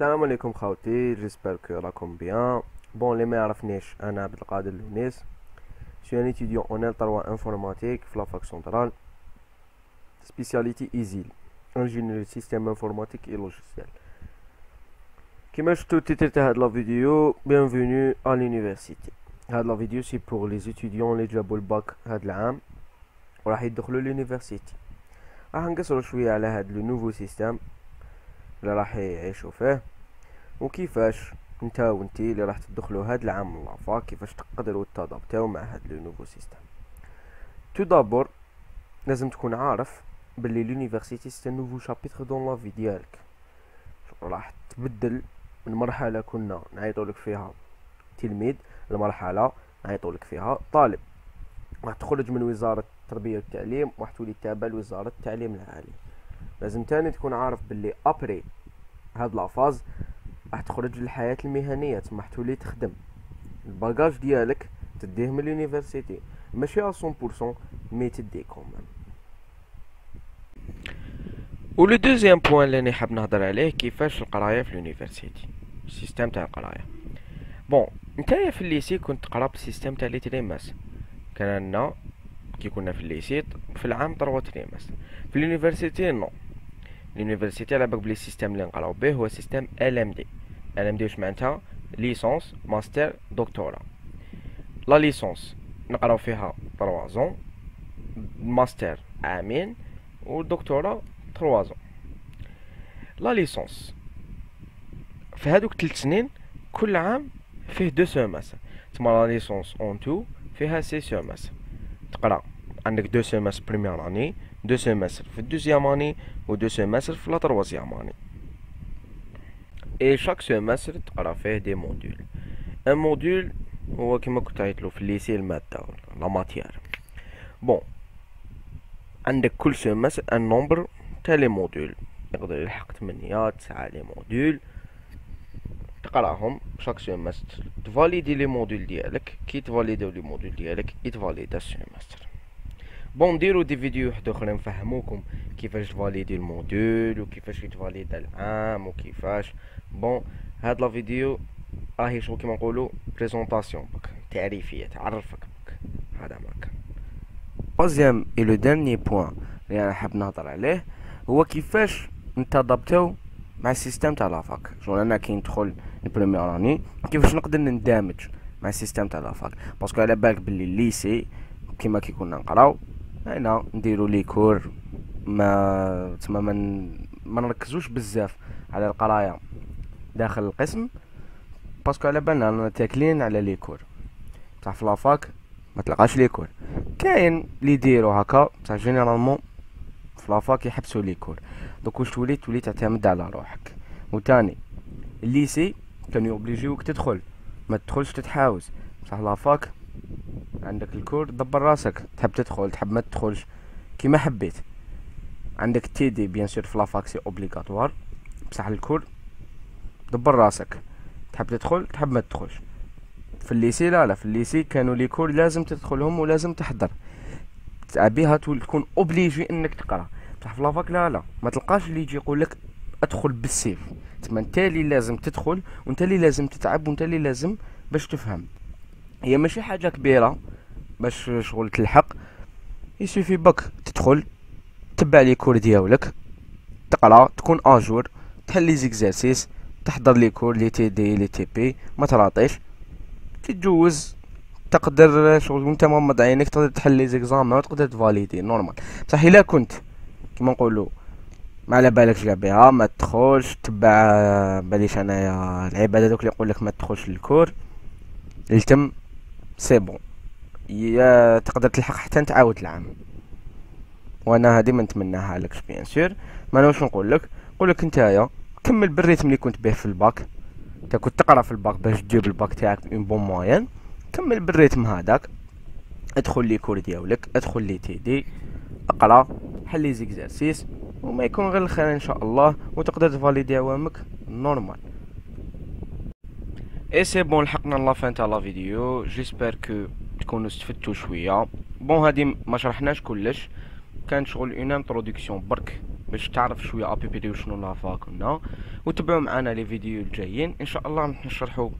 السلام عليكم خاوتي j'espère que راكم bien. bon اللي ما يعرفنيش أنا عبد القادر لونيس suis un étudiant en L 3 informatique في la fac centrale spécialité ISIL ingénieur système informatique et logiciel كيما شفتو ال titre تاع هاد la vidéo bienvenue à l'université هاد la vidéo c'est pour les étudiants اللي جابو الباك هاد العام وراح يدخلوا l'université راح نقصروا شوية على هاد le nouveau système اللي راح يعيشوا فيه. وكيفاش نتا وانتي اللي راح تدخلوا هاد العام من la fac كيفاش تقدروا تادابتاو مع هاد le nouveau système؟ tout d'abord لازم تكون عارف باللي l'université c'est nouveau chapitre dans la vie ديالك. راح تبدل من مرحله كنا نعيطولك فيها تلميذ لمرحله نعيطولك فيها طالب. راح تخرج من وزارة التربية والتعليم وراح تولي تابع لوزارة التعليم العالي. لازم تاني تكون عارف باللي après هاد la phase راح تخرج للحياة المهنية تما تولي تخدم. ال bagage ديالك تديه من ال université ماشي à 100% mais تديه quand même و le deuxième point اللي راني حاب نهضر عليه كيفاش القراية في ال université؟ ال système تاع القراية. bon نتايا في ال lycée كنت تقرا بال système تاع les trimestres كان عندنا كي كنا في ال lycée في العام 3 trimestres في ال université non. l'université على بالك بلي ال système اللي نقراو به هو سيستم ال ام دي ال ام دي واش معناتها licence master doctorat la licence نقراو فيها 3 ans master عامين والدكتورا 3 زون la licence في هادوك 3 سنين كل عام فيه deux semestres تما la licence en tout فيها six semestres تقرا عندك deux semestres première année deux semestres في ال deuxième année و deux semestres في la troisième année et chaque semestre تقرا فيه des modules un module هو كيما كنت عيطلو في ال lycée المادة la matière bon عندك كل semestre un nombre تاع les modules يقدر يلحق تمنية تسعة les modules تقراهم. chaque semestre تفاليدي les modules ديالك. كي تفاليديو les modules ديالك؟ يتفاليدا ال semestre bon نديرو des vidéos واحد اخرين نفهموكم كيفاش تفاليدي ال module وكيفاش يتفاليدا العام وكيفاش bon هاد la vidéo راهي شغل كيما نقولو présentation تعريفيه تعرفك هذا ماك اوزيام et le dernier point اللي أنا حاب نهضر عليه هو كيفاش نتادابتو مع ال système تاع la fac شغل أنا كي ندخل ال première année كيفاش نقدر نندمج مع ال système تاع la fac parce que على بالك بلي ال lycée كيما كي كنا نقراو هنا نديرو les cours ما تما من ما نركزوش بزاف على القراية داخل القسم parce que على بالنا رانا تاكلين على les cours بصح في la fac ما تلقاش les cours كاين لي يديرو هكا بصح généralement في la fac يحبسوا les cours دوك واش تولي؟ تولي تعتمد على روحك. وتاني ال lycée كانوا يوبليجيوك تدخل ما تدخلش تتحاوز. بصح la fac عندك ال cours دبر راسك. تحب تدخل تحب ما تدخلش. كيما حبيت. عندك TD bien sûr في la fac c'est obligatoire. بصح ال cours دبر راسك. تحب تدخل تحب ما تدخلش. في ال lycée لا لا في ال lycée كانوا les cours لازم تدخلهم ولازم تحضر. بها تكون obligé إنك تقرأ. بصح في la fac لا لا. ما تلقاش اللي يجي يقول لك أدخل بالسيف. تما أنت اللي لازم تدخل وأنت اللي لازم تتعب وأنت اللي لازم باش تفهم. هي ماشي حاجة كبيرة باش شغل تلحق. يسوفي que تدخل تبع les cours ديالك تقرا تكون à jour تحل les exercices تحضر les cours les TD les TP ما تراطيش. تجوز تقدر شغل وانت مغمض عينيك تقدر تحل les examens وتقدر تفاليدي normal بصح إلا كنت كيما نقولوا ما على بالكش كاع بها ما تدخلش تبع باليش أنايا العباد هذوك اللي يقول لك ما تدخلش لل cours. التم c'est bon. يا تقدر تلحق حتى تعاود العام. وأنا هذه ما نتمناها لك bien sûr. ما أنا واش نقول لك. نقول لك نتايا كمل بال rythme اللي كنت به في الباك. انت كنت تقرا في الباك باش تجيب الباك تاعك un bon moyen. كمل بال rythme هذاك ادخل les cours ديالك. ادخل les TD. اقرا. حل les exercices. وما يكون غير الخير إن شاء الله. وتقدر تفاليدي عوامك normal. et c'est bon لحقنا la fin تاع la vidéo. j'espère que تكونوا استفدتوا شوية. bon هادي ما شرحناش كلش. كان شغل une introduction برك باش تعرف شوية ابي بي دي وشنو la fac هنا وتبعوا معنا les vidéos الجايين. إن شاء الله نشرحوا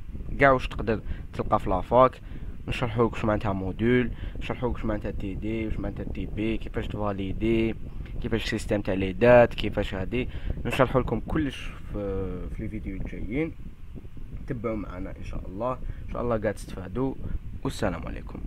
كاع واش تقدر تلقى في la fac نشرحوا لك معناتها module نشرحوا لك معناتها TD واش معناتها TP كيفاش تفاليدي كيفاش السيستم تاع لي دات كيفاش هادي. نشرحوا لكم كلش في, في لي فيديو الجايين. تبعوا معنا إن شاء الله. إن شاء الله قاعد تستفادوا. والسلام عليكم.